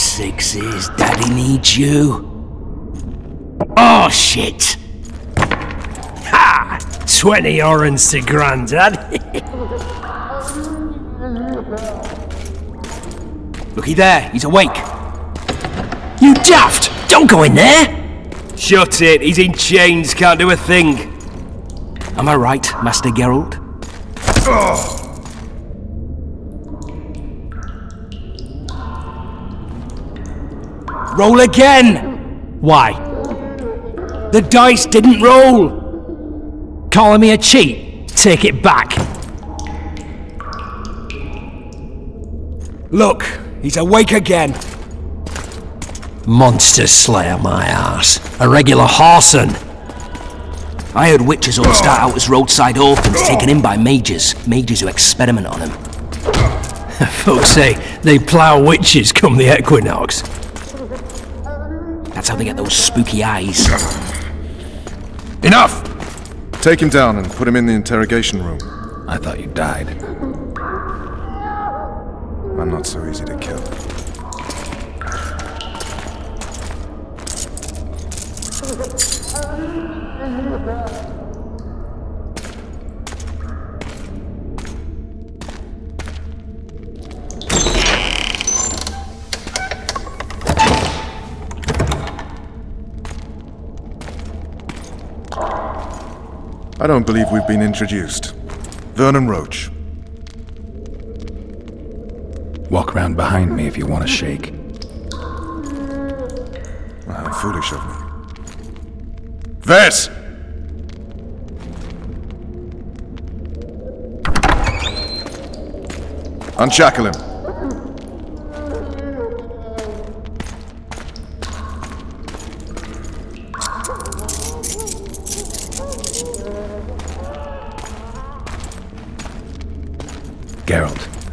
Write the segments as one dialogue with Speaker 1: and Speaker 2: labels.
Speaker 1: sixes. Daddy needs you. Oh, shit! Ha! 20 orange to granddad. Looky there, he's awake. You daft! Don't go in there! Shut it, he's in chains, can't do a thing. Am I right, Master Geralt? Roll again! Why? The dice didn't roll! Calling me a cheat? Take it back. Look, he's awake again. Monster Slayer, my ass. A regular horson. I heard witches all start out as roadside orphans taken in by mages. Mages who experiment on them. Folks say they plough witches come the equinox. That's how they get those spooky eyes.
Speaker 2: Enough! Take him down and put him in the interrogation room.
Speaker 3: I thought you died.
Speaker 2: I'm not so easy to kill. I don't believe we've been introduced. Vernon Roach.
Speaker 3: Walk around behind me if you want to shake.
Speaker 2: How foolish of me. Vess! Unshackle him.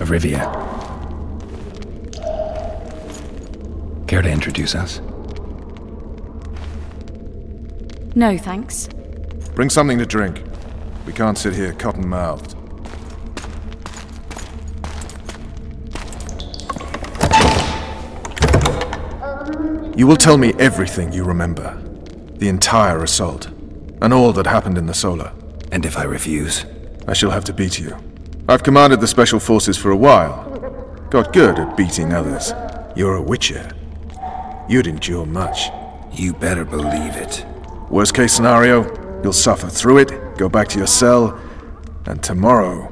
Speaker 3: Of Rivia. Care to introduce us?
Speaker 4: No, thanks.
Speaker 2: Bring something to drink. We can't sit here cotton-mouthed. You will tell me everything you remember. The entire assault. And all that happened in the Solar.
Speaker 3: And if I refuse?
Speaker 2: I shall have to beat you. I've commanded the Special Forces for a while. Got good at beating others. You're a Witcher. You'd endure much.
Speaker 3: You better believe it.
Speaker 2: Worst case scenario, you'll suffer through it, go back to your cell, and tomorrow,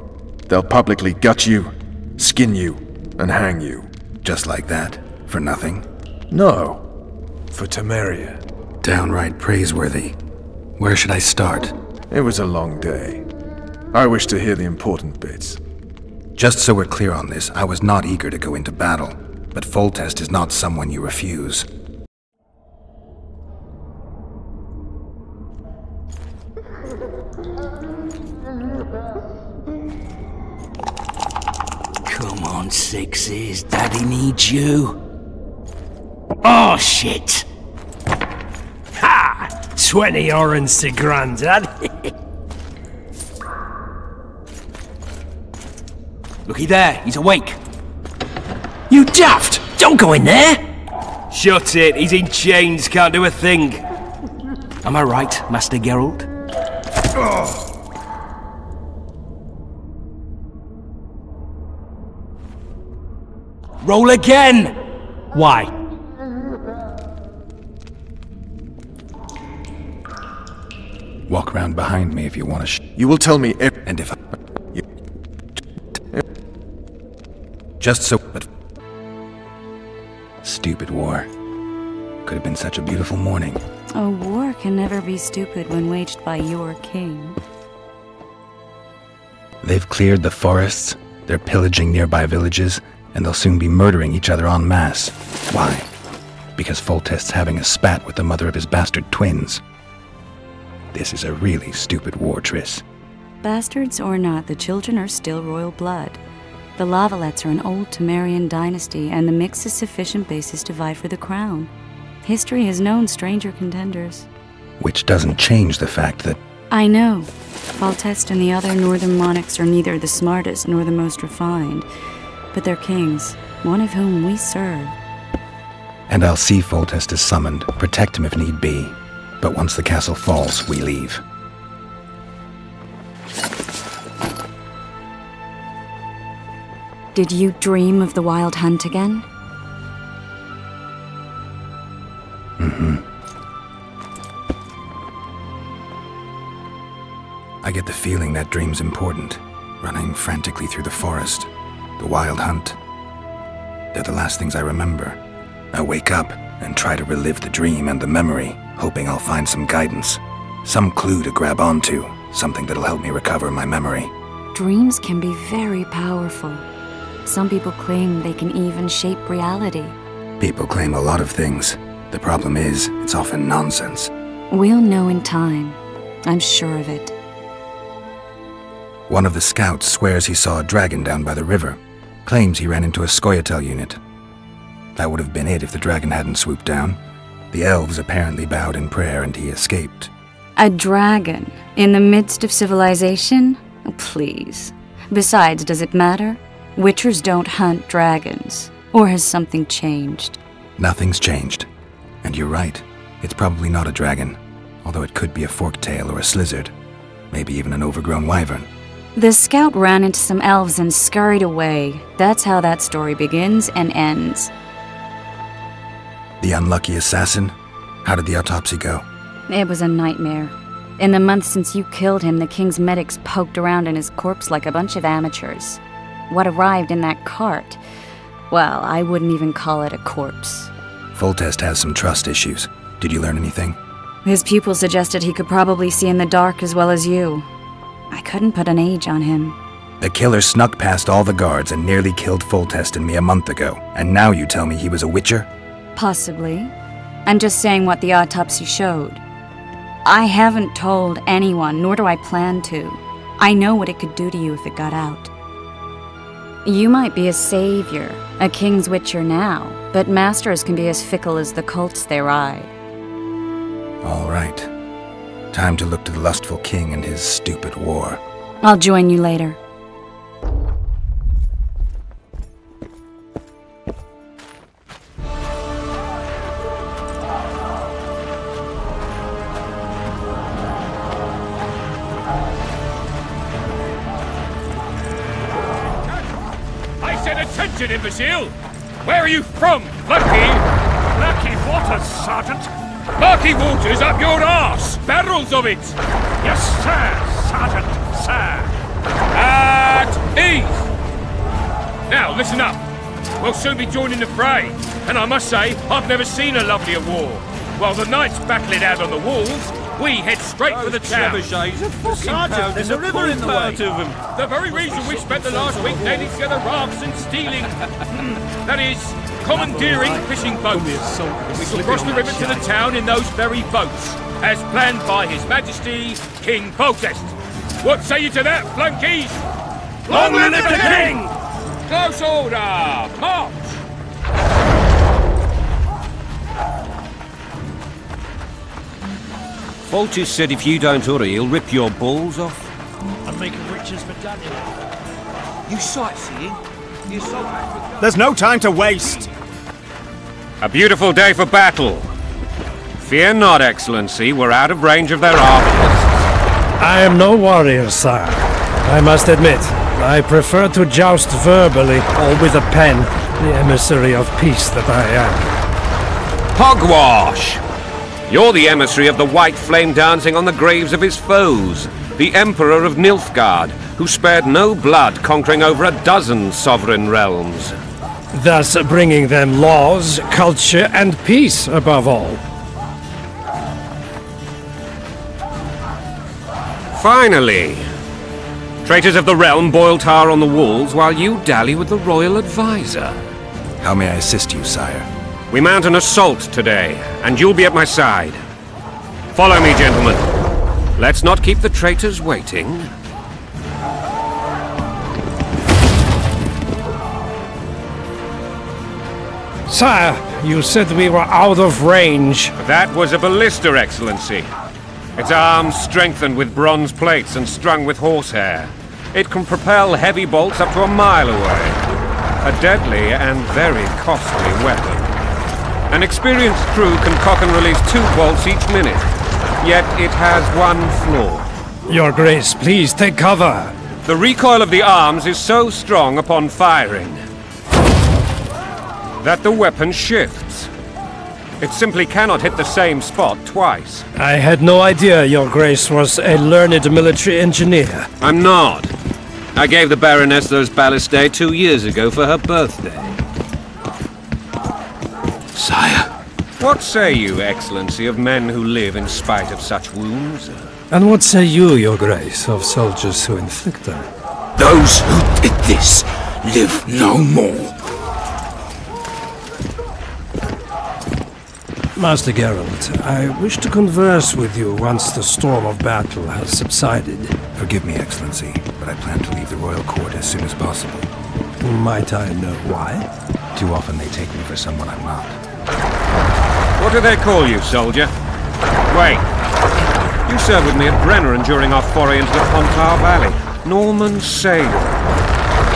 Speaker 2: they'll publicly gut you, skin you, and hang you.
Speaker 3: Just like that? For nothing?
Speaker 2: No. For Temeria.
Speaker 3: Downright praiseworthy. Where should I start?
Speaker 2: It was a long day. I wish to hear the important bits.
Speaker 3: Just so we're clear on this, I was not eager to go into battle, but Foltest is not someone you refuse.
Speaker 1: Come on, sixes. Daddy needs you. Oh, shit! Ha! 20 orange to granddad. Looky there, he's awake. You daft! Don't go in there! Shut it, he's in chains, can't do a thing. Am I right, Master Geralt? Roll again! Why?
Speaker 3: Walk around behind me if you want to sh-
Speaker 2: You will tell me ev-
Speaker 3: And if I... You... Just so... But... Stupid war. Could have been such a beautiful morning.
Speaker 4: A war can never be stupid when waged by your king.
Speaker 3: They've cleared the forests, they're pillaging nearby villages, and they'll soon be murdering each other en masse. Why? Because Foltest's having a spat with the mother of his bastard twins. This is a really stupid war, Triss.
Speaker 4: Bastards or not, the children are still royal blood. The La Valettes are an old Temerian dynasty, and the mix is sufficient basis to vie for the crown. History has known stranger contenders.
Speaker 3: Which doesn't change the fact that
Speaker 4: I know. Foltest and the other northern monarchs are neither the smartest nor the most refined, but they're kings, one of whom we serve.
Speaker 3: And I'll see Foltest is summoned, protect him if need be. But once the castle falls, we leave.
Speaker 4: Did you dream of the Wild Hunt again?
Speaker 3: Mm-hmm. I get the feeling that dream's important. Running frantically through the forest. The Wild Hunt. They're the last things I remember. I wake up and try to relive the dream and the memory, hoping I'll find some guidance. Some clue to grab onto, something that'll help me recover my memory.
Speaker 4: Dreams can be very powerful. Some people claim they can even shape reality.
Speaker 3: People claim a lot of things. The problem is, it's often nonsense.
Speaker 4: We'll know in time. I'm sure of it.
Speaker 3: One of the scouts swears he saw a dragon down by the river. Claims he ran into a Scoia'tael unit. That would have been it if the dragon hadn't swooped down. The elves apparently bowed in prayer and he escaped.
Speaker 4: A dragon? In the midst of civilization? Please. Besides, does it matter? Witchers don't hunt dragons. Or has something changed?
Speaker 3: Nothing's changed. And you're right. It's probably not a dragon. Although it could be a forktail or a slyzard. Maybe even an overgrown wyvern.
Speaker 4: The scout ran into some elves and scurried away. That's how that story begins and ends.
Speaker 3: The unlucky assassin? How did the autopsy go?
Speaker 4: It was a nightmare. In the months since you killed him, the king's medics poked around in his corpse like a bunch of amateurs. What arrived in that cart? Well, I wouldn't even call it a corpse.
Speaker 3: Foltest has some trust issues. Did you learn anything?
Speaker 4: His pupil suggested he could probably see in the dark as well as you. I couldn't put an age on him.
Speaker 3: The killer snuck past all the guards and nearly killed Foltest and me a month ago. And now you tell me he was a witcher?
Speaker 4: Possibly. I'm just saying what the autopsy showed. I haven't told anyone, nor do I plan to. I know what it could do to you if it got out. You might be a savior, a king's witcher now, but masters can be as fickle as the colts they ride.
Speaker 3: All right. Time to look to the lustful king and his stupid war.
Speaker 4: I'll join you later.
Speaker 5: Attention, imbecile! Where are you from, Lucky?
Speaker 6: Lucky Waters, Sergeant.
Speaker 5: Lucky Waters up your arse! Barrels of it!
Speaker 6: Yes, sir, Sergeant, sir.
Speaker 5: At ease! Now, listen up. We'll soon be joining the fray. And I must say, I've never seen a lovelier war. While the knights battle it out on the walls, we head straight for the town.
Speaker 6: Sergeant, there's a river in the way.
Speaker 5: The very reason we spent the last week nailing together rafts and stealing... hmm, that is, commandeering fishing boats. We shall cross the river to the town in those very boats, as planned by His Majesty, King Foltest. What say you to that, flunkies?
Speaker 6: Long live the king!
Speaker 5: Close order! March!
Speaker 7: Foltest said if you don't hurry, he'll rip your balls off.
Speaker 6: And make a witch's medallion.
Speaker 8: You sightseeing? You so
Speaker 9: There's no time to waste.
Speaker 7: A beautiful day for battle. Fear not, Excellency, we're out of range of their archers.
Speaker 10: I am no warrior, sire. I must admit, I prefer to joust verbally or with a pen, the emissary of peace that I am.
Speaker 7: Hogwash! You're the emissary of the white flame dancing on the graves of his foes, the Emperor of Nilfgaard, who spared no blood conquering over a dozen sovereign realms.
Speaker 10: Thus bringing them laws, culture, and peace above all.
Speaker 7: Finally! Traitors of the realm boil tar on the walls while you dally with the royal advisor.
Speaker 3: How may I assist you, sire?
Speaker 7: We mount an assault today, and you'll be at my side. Follow me, gentlemen. Let's not keep the traitors waiting.
Speaker 10: Sire, you said we were out of range.
Speaker 7: That was a ballista, Excellency. Its arms strengthened with bronze plates and strung with horsehair. It can propel heavy bolts up to a mile away. A deadly and very costly weapon. An experienced crew can cock and release two bolts each minute. Yet it has one flaw.
Speaker 10: Your Grace, please take cover.
Speaker 7: The recoil of the arms is so strong upon firing that the weapon shifts. It simply cannot hit the same spot twice.
Speaker 10: I had no idea Your Grace was a learned military engineer.
Speaker 7: I'm not. I gave the Baroness those ballistae two years ago for her birthday.
Speaker 1: Sire.
Speaker 7: What say you, Excellency, of men who live in spite of such wounds?
Speaker 10: And what say you, Your Grace, of soldiers who inflict them?
Speaker 1: Those who did this live no more.
Speaker 10: Master Geralt, I wish to converse with you once the storm of battle has subsided.
Speaker 3: Forgive me, Excellency, but I plan to leave the royal court as soon as possible.
Speaker 10: Might I know why?
Speaker 3: Too often they take me for someone I'm not.
Speaker 7: What do they call you, soldier? Wait. You served with me at Brenneran during our foray into the Pontar Valley. Norman Sador.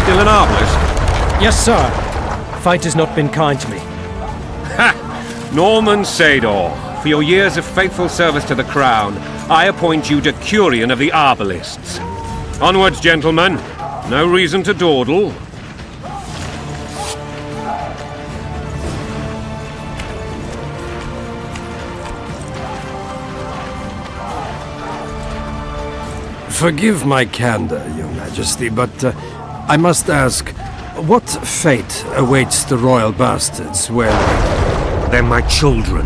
Speaker 7: Still an arbalist?
Speaker 10: Yes, sir. Fight has not been kind to me.
Speaker 7: Ha! Norman Sador, for your years of faithful service to the Crown, I appoint you Decurion of the Arbalists. Onwards, gentlemen. No reason to dawdle.
Speaker 10: Forgive my candor, Your Majesty, but uh, I must ask, what fate awaits the royal bastards when...
Speaker 7: They're my children.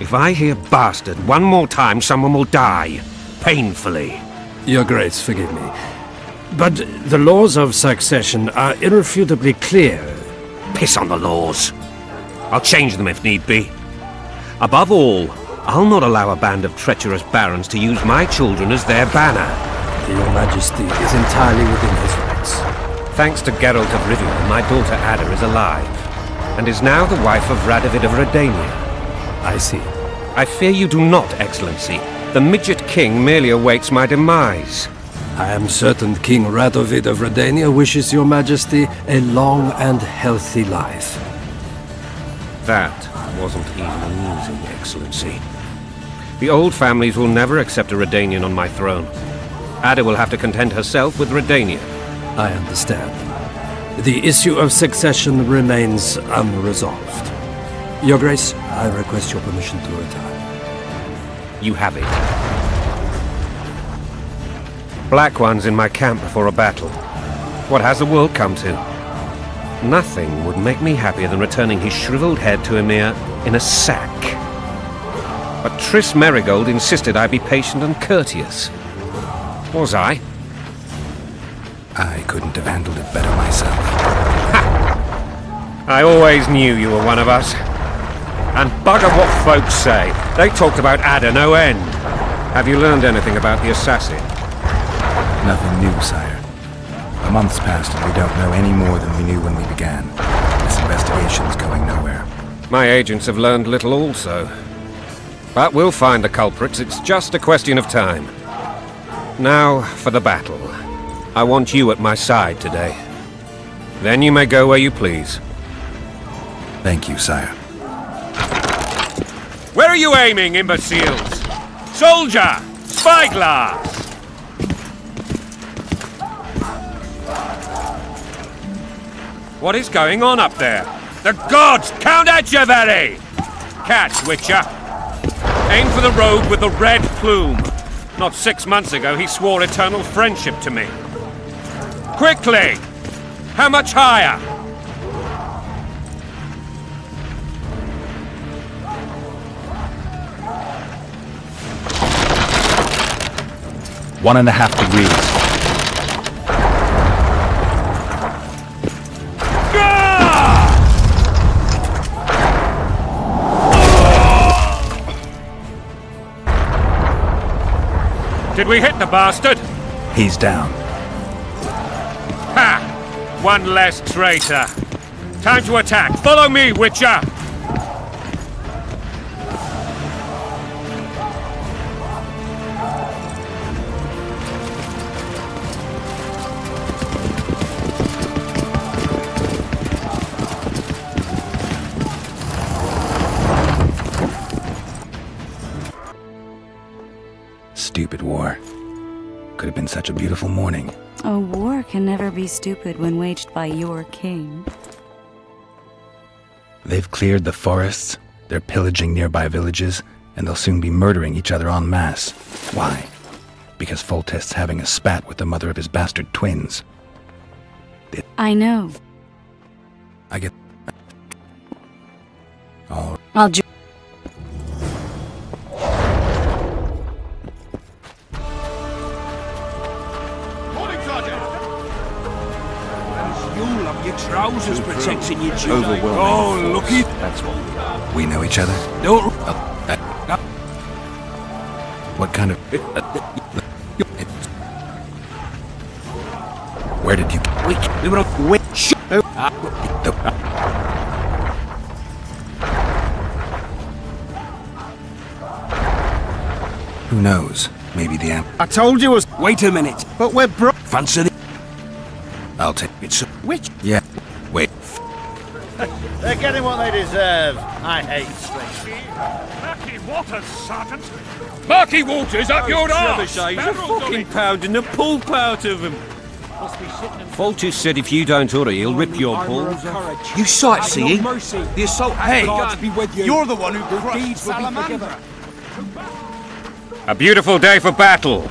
Speaker 7: If I hear bastard one more time, someone will die. Painfully.
Speaker 10: Your Grace, forgive me. But the laws of succession are irrefutably clear.
Speaker 7: Piss on the laws. I'll change them if need be. Above all, I'll not allow a band of treacherous barons to use my children as their banner.
Speaker 10: Your Majesty is entirely within his rights.
Speaker 7: Thanks to Geralt of Rivia, my daughter Ada is alive, and is now the wife of Radovid of Redania.
Speaker 10: I see.
Speaker 7: I fear you do not, Excellency. The Midget King merely awaits my demise.
Speaker 10: I am certain King Radovid of Redania wishes Your Majesty a long and healthy life.
Speaker 7: That wasn't even amusing, Excellency. The old families will never accept a Redanian on my throne. Ada will have to content herself with Redania.
Speaker 10: I understand. The issue of succession remains unresolved. Your Grace, I request your permission to retire.
Speaker 7: You have it. Black One's in my camp before a battle. What has the world come to? Nothing would make me happier than returning his shriveled head to Emhyr in a sack. But Triss Merigold insisted I be patient and courteous. Was I?
Speaker 3: I couldn't have handled it better myself.
Speaker 7: I always knew you were one of us. And bugger what folks say. They talked about Ada no end. Have you learned anything about the assassin?
Speaker 3: Nothing new, sire. A month's passed and we don't know any more than we knew when we began. This investigation's going nowhere.
Speaker 7: My agents have learned little also. But we'll find the culprits, it's just a question of time. Now, for the battle. I want you at my side today. Then you may go where you please.
Speaker 3: Thank you, sire.
Speaker 7: Where are you aiming, imbeciles? Soldier! Spyglass! What is going on up there? The gods! Count Etcheverry! Catch, Witcher! Aim for the rogue with the red plume. Not six months ago, he swore eternal friendship to me. Quickly! How much higher?
Speaker 3: One and a half degrees.
Speaker 7: Did we hit the bastard?
Speaker 3: He's down.
Speaker 7: Ha! One less traitor. Time to attack. Follow me, Witcher!
Speaker 3: Been such a beautiful morning.
Speaker 4: A war can never be stupid when waged by your king.
Speaker 3: They've cleared the forests, they're pillaging nearby villages, and they'll soon be murdering each other en masse. Why? Because Foltest's having a spat with the mother of his bastard twins.
Speaker 4: I know.
Speaker 3: I get. All
Speaker 4: I'll
Speaker 8: trousers protecting you, Julie. Oh, looky.
Speaker 3: That's what we are. We know each other?
Speaker 8: Don't.
Speaker 3: Oh, what kind of. Where did you.
Speaker 8: We, we were a witch. Oh.
Speaker 3: Who knows? Maybe the amp.
Speaker 8: I told you was. Wait a minute. But we're bro. Fancy the.
Speaker 6: I hate slaves.
Speaker 5: Marky Waters, Sergeant.
Speaker 8: Marky Waters up oh, your arse.
Speaker 7: He's a fucking pounding the pulp out of him. Foltest said if you don't hurry, he'll rip your balls off.
Speaker 8: You sightseeing? The assault hey, You're the one who crushed Salamandra.
Speaker 7: A beautiful day for battle.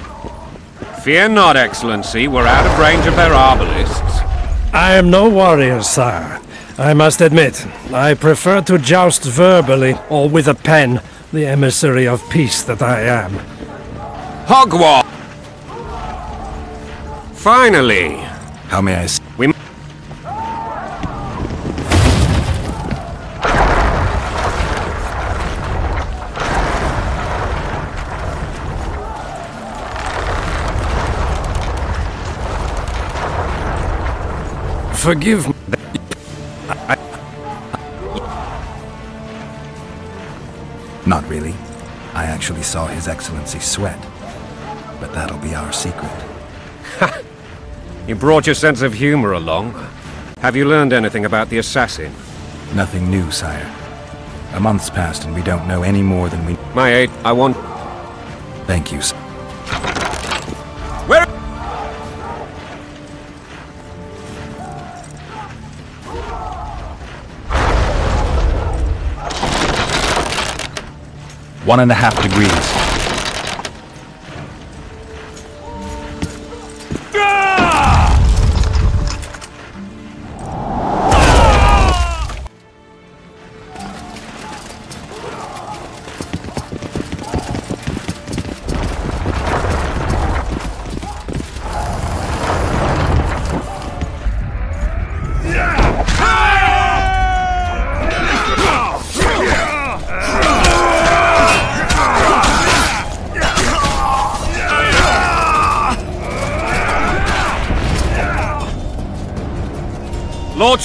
Speaker 7: Fear not, Excellency, we're out of range of their arbalists.
Speaker 10: I am no warrior, sire. I must admit, I prefer to joust verbally or with a pen, the emissary of peace that I am.
Speaker 7: Hogwa! Finally!
Speaker 3: How may I. s-
Speaker 7: We.
Speaker 10: Forgive me.
Speaker 3: Actually saw His Excellency sweat. But that'll be our secret. Ha!
Speaker 7: You brought your sense of humor along. Have you learned anything about the assassin?
Speaker 3: Nothing new, sire. A month's passed and we don't know any more than we.
Speaker 7: My aide, I want.
Speaker 3: Thank you, sir. One and a half degrees.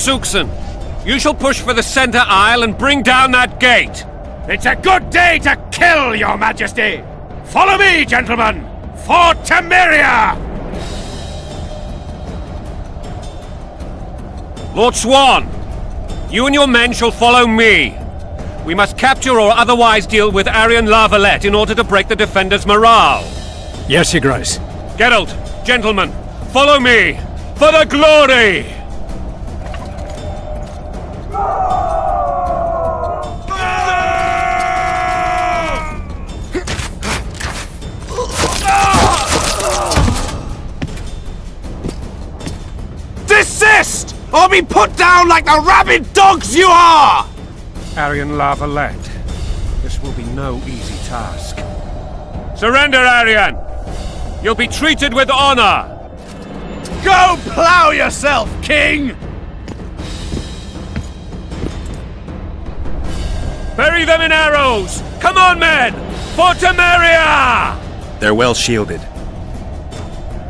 Speaker 7: Suxon, you shall push for the center aisle and bring down that gate.
Speaker 5: It's a good day to kill, your majesty! Follow me, gentlemen! For Temeria!
Speaker 7: Lord Swan, you and your men shall follow me. We must capture or otherwise deal with Aryan La Valette in order to break the defenders' morale.
Speaker 10: Yes, Your Grace.
Speaker 7: Geralt, gentlemen, follow me for the glory!
Speaker 8: Desist! Or be put down like the rabid dogs you are!
Speaker 7: Aryan La Valette, this will be no easy task. Surrender, Aryan! You'll be treated with honor!
Speaker 8: Go plow yourself, King!
Speaker 7: Bury them in arrows! Come on, men! For Temeria!
Speaker 3: They're well shielded.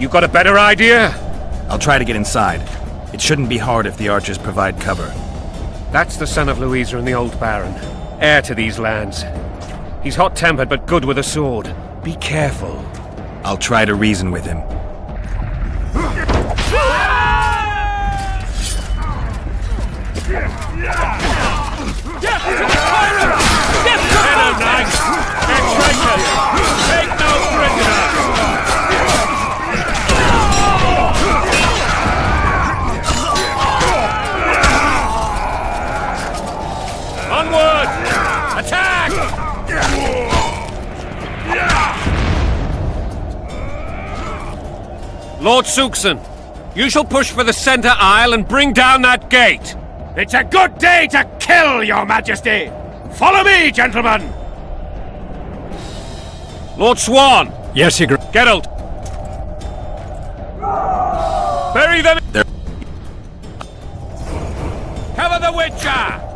Speaker 7: You got a better idea?
Speaker 3: I'll try to get inside. It shouldn't be hard if the archers provide cover.
Speaker 7: That's the son of Louisa and the old Baron, heir to these lands. He's hot-tempered but good with a sword. Be careful.
Speaker 3: I'll try to reason with him.
Speaker 7: Lord Suxon, you shall push for the center aisle and bring down that gate.
Speaker 6: It's a good day to kill, your majesty! Follow me, gentlemen!
Speaker 7: Lord Swan,
Speaker 10: Yes, your grace.
Speaker 7: Geralt. Bury them.
Speaker 3: There-
Speaker 6: Cover the Witcher!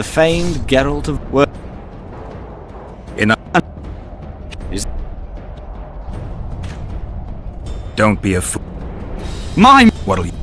Speaker 8: The famed Geralt of Wor-
Speaker 3: Enough.
Speaker 8: Is-
Speaker 3: Don't be a fool.
Speaker 8: Mine!
Speaker 3: What'll you...